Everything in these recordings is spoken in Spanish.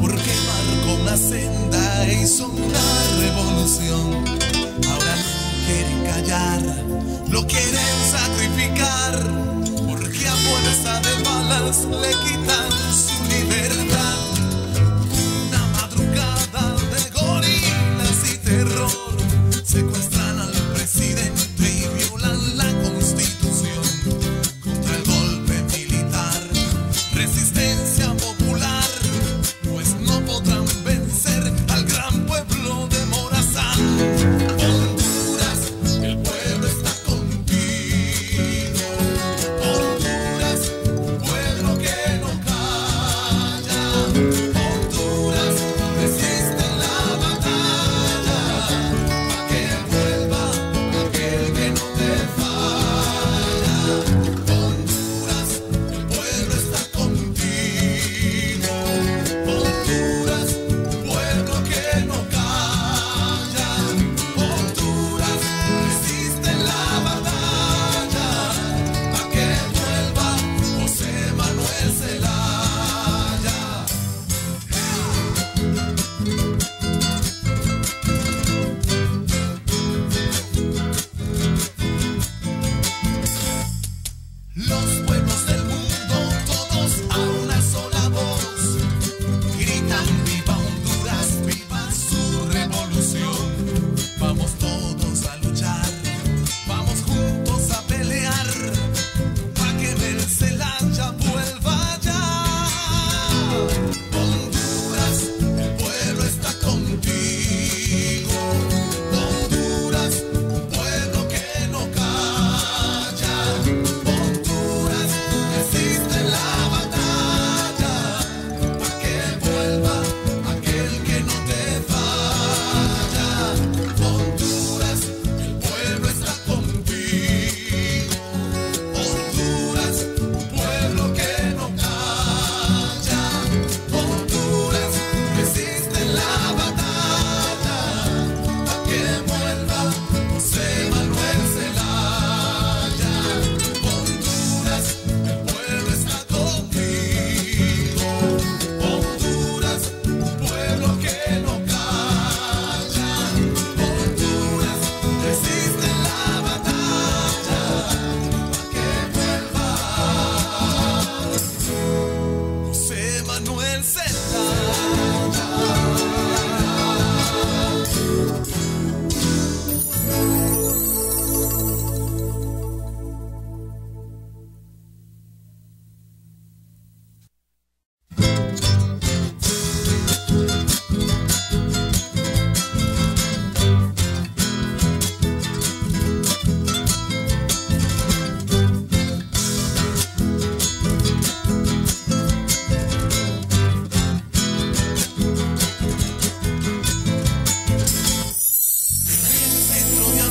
porque marcó una senda e hizo una revolución. Ahora no quieren callar, lo quieren sacrificar porque a fuerza de balas le quitan su libertad.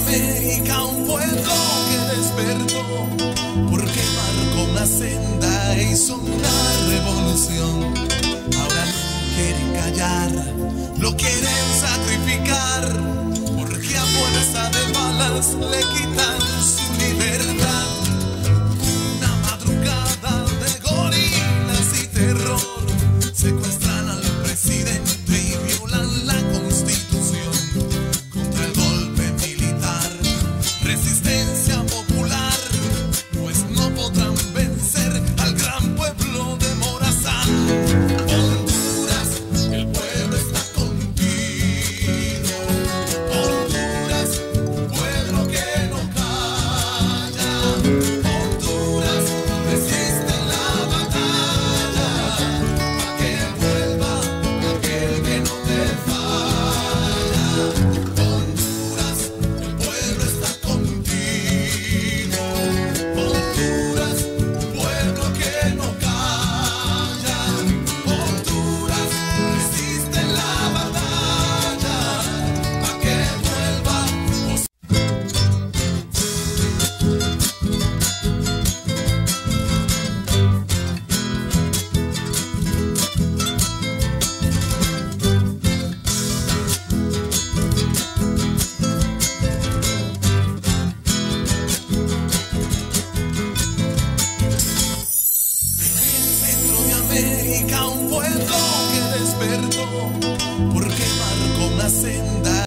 América un pueblo que despertó, porque marcó una senda e hizo una revolución. Ahora no quieren callar, lo quieren sacrificar, porque a fuerza de balas le quitan.